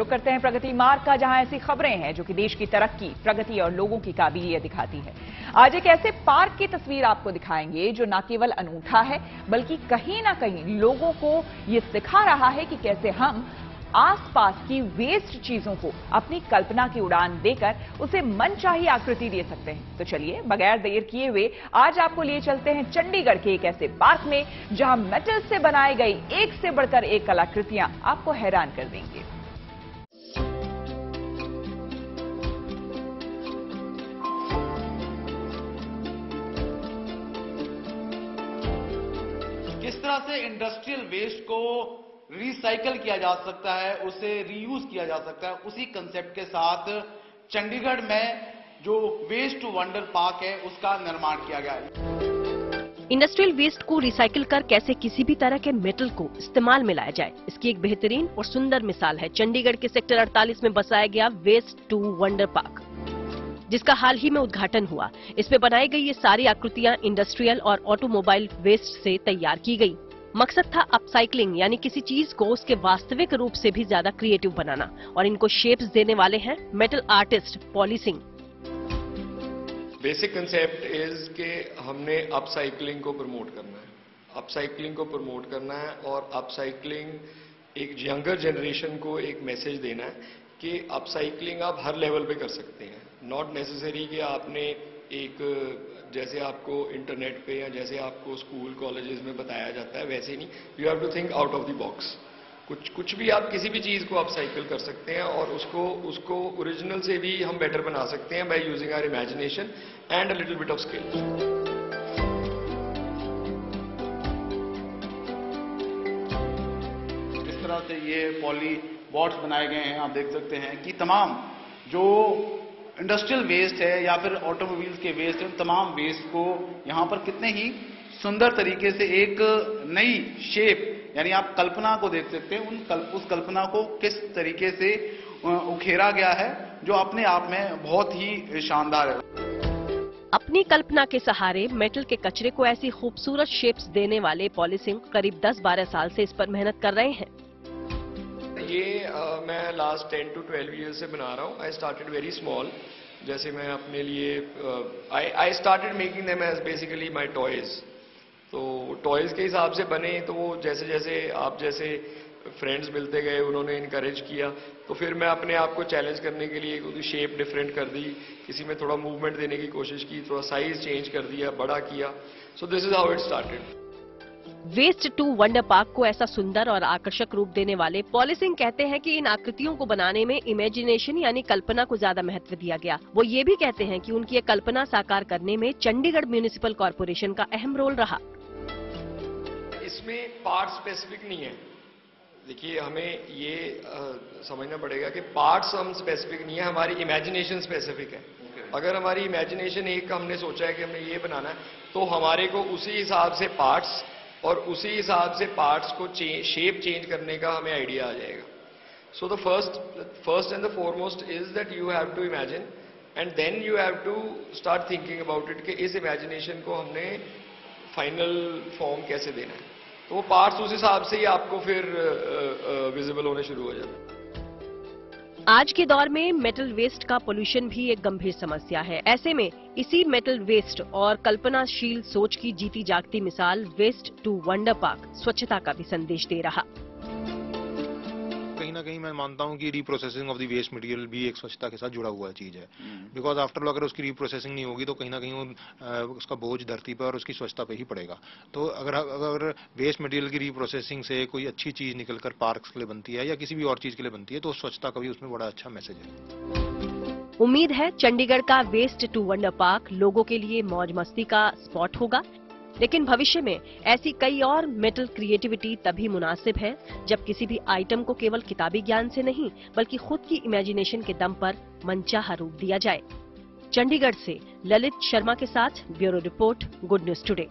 रुक करते हैं प्रगति मार्ग का, जहाँ ऐसी खबरें हैं जो कि देश की तरक्की, प्रगति और लोगों की काबिलियत दिखाती है। आज एक ऐसे पार्क की तस्वीर आपको दिखाएँगे जो न केवल अनूठा है, बल्कि कहीं ना कहीं लोगों को ये सिखा रहा है कि कैसे हम आसपास की वेस्ट चीज़ों को अपनी कल्पना की उड़ान देकर उसे मनचाही आकृति दे सकते हैं। तो चलिए, बगैर देर किए हुए आज आपको लिए चलते हैं चंडीगढ़ के एक ऐसे पार्क में, जहाँ मेटल से बनाई गई एक से बढ़कर एक कलाकृतियाँ आपको हैरान कर देंगे। तरह से इंडस्ट्रियल वेस्ट को रिसाइकल किया जा सकता है, उसे रीयूज किया जा सकता है। उसी कंसेप्ट के साथ चंडीगढ़ में जो वेस्ट टू वंडर पार्क है, उसका निर्माण किया गया है। इंडस्ट्रियल वेस्ट को रिसाइकिल कर कैसे किसी भी तरह के मेटल को इस्तेमाल में लाया जाए, इसकी एक बेहतरीन और सुंदर मिसाल है। चंडीगढ़ के सेक्टर 48 में बसाया गया वेस्ट टू वंडर पार्क जिसका हाल ही में उद्घाटन हुआ। इसमें बनाई गई ये सारी आकृतियाँ इंडस्ट्रियल और ऑटोमोबाइल वेस्ट से तैयार की गई। मकसद था अपसाइकलिंग यानी किसी चीज़ को उसके वास्तविक रूप से भी ज़्यादा क्रिएटिव बनाना। और इनको शेप्स देने वाले हैं metal artist polishing basic concept is के हमने अपसाइकलिंग को प्रमोट करना है। अपसाइकलिंग को प्रमोट करना है और अपसाइकलिंग एक यंगर जनरेशन को एक मैसेज देना है कि अपसाइकलिंग आप हर लेवल पे कर सकते हैं। नॉट नेसेसरी कि आपने एक, जैसे आपको इंटरनेट पे या जैसे आपको स्कूल कॉलेजेस में बताया जाता है, वैसे नहीं। You have to think out of the box कुछ कुछ भी आप किसी भी चीज़ को आप साइकिल कर सकते हैं और उसको उसको ओरिजिनल से भी हम बेटर बना सकते हैं by using our imagination and a little bit of skill किस तरह से ये पॉली बॉट्स बनाए गए हैं, आप देख सकते हैं कि तमाम जो इंडस्ट्रियल वेस्ट है या फिर ऑटोमोबाइल्स के वेस्ट है उन तमाम वेस्ट को यहाँ पर कितने ही सुंदर तरीके से एक नई शेप यानी आप कल्पना को देख सकते हैं उन कल्प, उस कल्पना को किस तरीके से उखेरा गया है जो अपने आप में बहुत ही शानदार है। अपनी कल्पना के सहारे मेटल के कचरे को ऐसी खूबसूरत शेप्स देने वाले पॉलिसिंग करीब 10-12 साल से इस पर मेहनत कर रहे हैं। ये अ, मैं लास्ट टेन टू 12 ईयर से बना रहा हूँ। आई स्टार्टेड वेरी स्मॉल जैसे मैं अपने लिए I I started making them as basically my toys तो टॉयज के हिसाब से बने तो वो जैसे जैसे आप जैसे फ्रेंड्स मिलते गए उन्होंने इनकरेज किया तो फिर मैं अपने आप को चैलेंज करने के लिए उसकी शेप डिफरेंट कर दी। किसी में थोड़ा मूवमेंट देने की कोशिश की थोड़ा साइज़ चेंज कर दिया बड़ा किया। So this is how it started waste to wonder park को ऐसा सुंदर और आकर्षक रूप देने वाले पॉलिसिंग कहते हैं कि इन आकृतियों को बनाने में इमेजिनेशन यानी कल्पना को ज़्यादा महत्व दिया गया। वो ये भी कहते हैं कि उनकी ये कल्पना साकार करने में चंडीगढ़ म्यूनिसिपल कॉरपोरेशन का अहम रोल रहा। इसमें पार्ट स्पेसिफिक नहीं है। देखिए हमें ये अ, समझना पड़ेगा कि पार्ट्स हम स्पेसिफिक नहीं है हमारी इमेजिनेशन स्पेसिफिक है। अगर हमारी इमेजिनेशन एक हमने सोचा है कि हमने ये बनाना है तो हमारे को उसी हिसाब से पार्ट्स और उसी हिसाब से पार्ट्स को शेप चेंज करने का हमें आइडिया आ जाएगा। So the first first and the foremost is that you have to imagine and then you have to start thinking about it कि इस इमेजिनेशन को हमने फाइनल फॉर्म कैसे देना है। तो वो पार्ट्स उस हिसाब से ही आपको फिर विजिबल होने शुरू हो जाते हैं। आज के दौर में मेटल वेस्ट का पोल्यूशन भी एक गंभीर समस्या है। ऐसे में इसी मेटल वेस्ट और कल्पनाशील सोच की जीती जागती मिसाल वेस्ट टू वंडर पार्क स्वच्छता का भी संदेश दे रहा। कहीं ना कहीं मैं मानता हूँ कि reprocessing of the waste material भी एक स्वच्छता के साथ जुड़ा हुआ चीज़ है। बिकॉज़ आफ्टर अगर उसकी रिप्रोसेसिंग नहीं होगी तो कहीं ना कहीं वो, उसका बोझ धरती पर और उसकी स्वच्छता पे ही पड़ेगा। तो अगर अगर वेस्ट मटेरियल की रिप्रोसेसिंग से कोई अच्छी चीज़ निकलकर पार्क्स के लिए बनती है या किसी भी और चीज़ के लिए बनती है तो स्वच्छता का भी उसमें बड़ा अच्छा मैसेज है। उम्मीद है चंडीगढ़ का वेस्ट टू वंडर पार्क लोगों के लिए मौज मस्ती का स्पॉट होगा। लेकिन भविष्य में ऐसी कई और मेटल क्रिएटिविटी तभी मुनासिब है, जब किसी भी आइटम को केवल किताबी ज्ञान से नहीं, बल्कि खुद की इमेजिनेशन के दम पर मनचाहा रूप दिया जाए। चंडीगढ़ से ललित शर्मा के साथ bureau report, good news today.